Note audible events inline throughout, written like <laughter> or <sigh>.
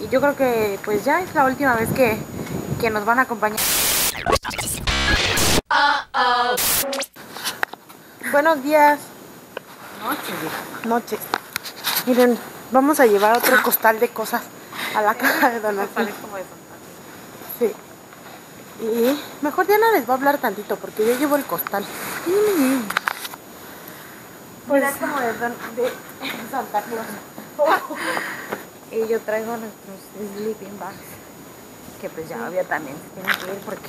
Y yo creo que pues ya es la última vez que, que nos van a acompañar. Buenos días. Noches. Miren, vamos a llevar otro costal de cosas a la caja de donación. Sí. Y mejor Diana les va a hablar tantito porque yo llevo el costal. Pues es como de, de Santa Claus. <laughs> y yo traigo nuestros sleeping bags. Que pues ya obvio también se tienen que ir porque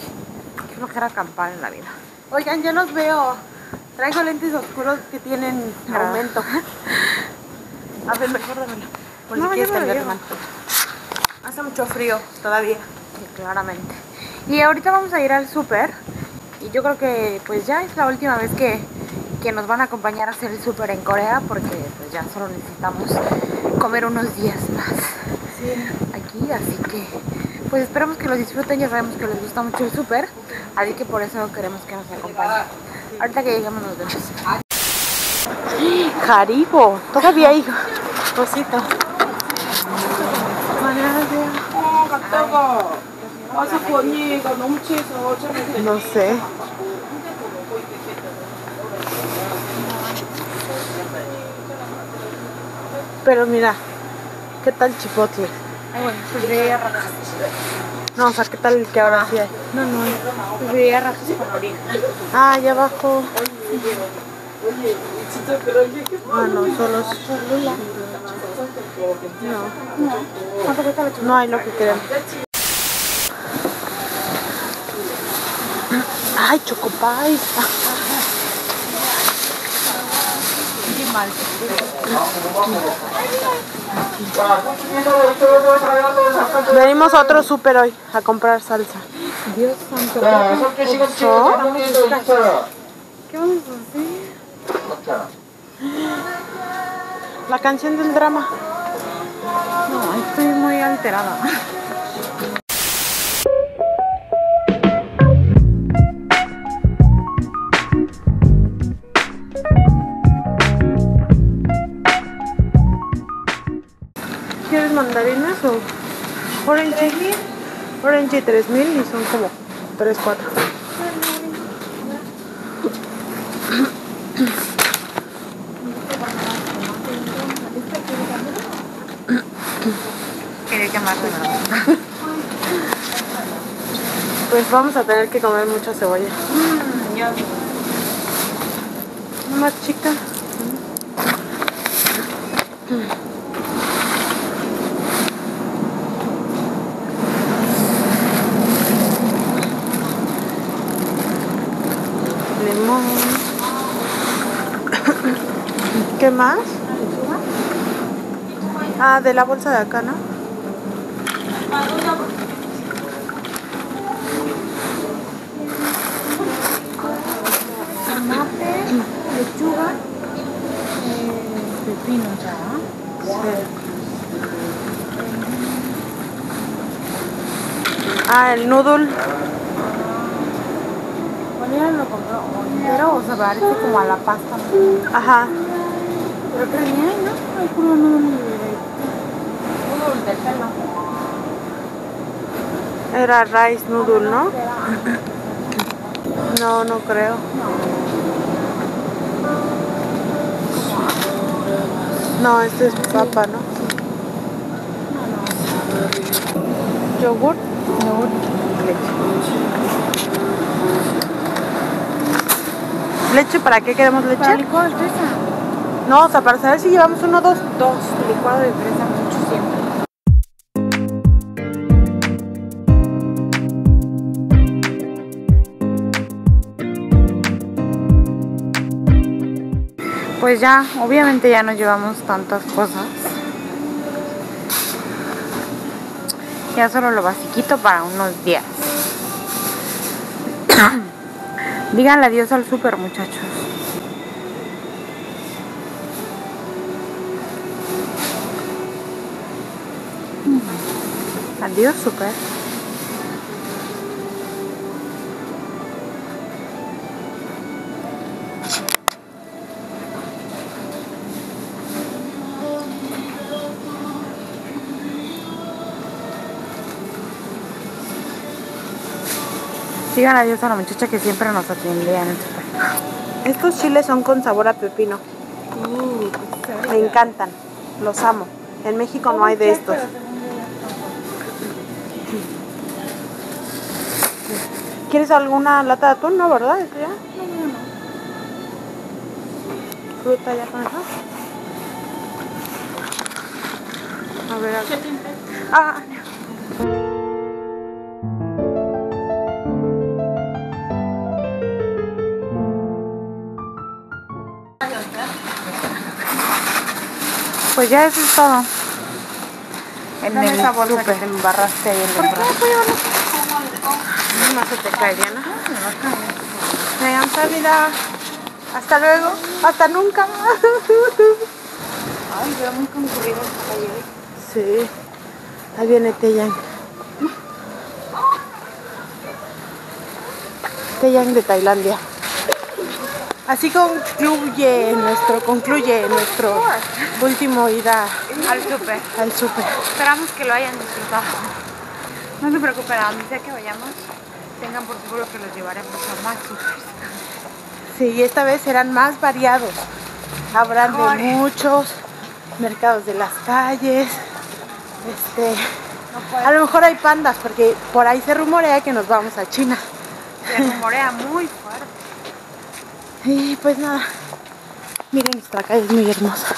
qué flojera acampar en la vida. Oigan, yo los veo. Traigo lentes oscuros que tienen Ah. aumento. A ver, mejor dámelo. Por si No, quieres me lo cambiar de mano. Hace mucho frío todavía. Sí, claramente. Y ahorita vamos a ir al súper. Y yo creo que pues ya es la última vez que, que nos van a acompañar a hacer el súper en Corea porque pues ya solo necesitamos comer unos días más aquí, así que pues esperamos que los disfruten, ya sabemos que les gusta mucho el súper, así que por eso queremos que nos acompañen. Ahorita que llegamos nos vemos. Jaribo, todavía hay cosito. No sé. Pero mira, ¿qué tal chipotle? Ay, bueno, pues de. No, o sea, ¿qué tal el que ahora sí hay? No, no, pues de rajas con. Ah, allá abajo. Oye, pero oye, ¿qué Ah, no, solo es... No. No hay lo que queremos. Ay, chocopies. mal. Venimos a otro súper hoy a comprar salsa. Dios santo. ¿Qué, ¿Qué vamos a hacer? La canción del drama. No, estoy muy alterada. Mandarinas o orange? Orange 3000 y son como 3, 4. Quería llamarlo. Pues vamos a tener que comer mucha cebolla. Una más chica. Limón. ¿Qué más? Ah, de la bolsa de acá, ¿no? Tomate, lechuga, eh, pepino ya. Ah, el noodle. ¿Cuál era lo compró? Entero, o sea, parece como a la pasta. Ajá. Pero que ni hay, ¿no? Hay puro noodle de... Noodle de pelo. Era rice noodle, ¿no? No, no creo. No, este es papa, ¿no? Yogur. Yogur. ¿Leche? ¿Para qué queremos Para leche? licuado de fresa. No, o sea, para saber si llevamos uno o dos. Dos, licuado de fresa mucho siempre. Pues ya, obviamente ya no llevamos tantas cosas. Ya solo lo basiquito para unos días. <coughs> Díganle adiós al súper, muchachos. Adiós, súper. Sigan adiós a la muchacha que siempre nos atendía. Estos chiles son con sabor a pepino. Me encantan. Los amo. En México no hay de estos. ¿Quieres alguna lata de atún? No, ¿verdad? ¿Eso ya? Fruta ya con eso. A ver, a ver. Ah, Pues ya eso es todo. En Dame el esa bolsa súper. que te embarraste ahí en el brazo. No se te cae, Diana. Venga, vida. Hasta luego. Hasta nunca. Ay, pero muy concurrido calle hoy. Sí. Ahí viene Teyang. Teyang de Tailandia. Así concluye nuestro, concluye nuestro último ida Al súper. al súper. Esperamos que lo hayan disfrutado. No se preocupen, a donde sea que vayamos, tengan por seguro que los llevaremos a más súper. Sí, y esta vez serán más variados. Habrán de muchos mercados de las calles. Este, a lo mejor hay pandas porque por ahí se rumorea que nos vamos a China. Se rumorea muy fuerte. Y pues nada, miren nuestra calle es muy hermosa.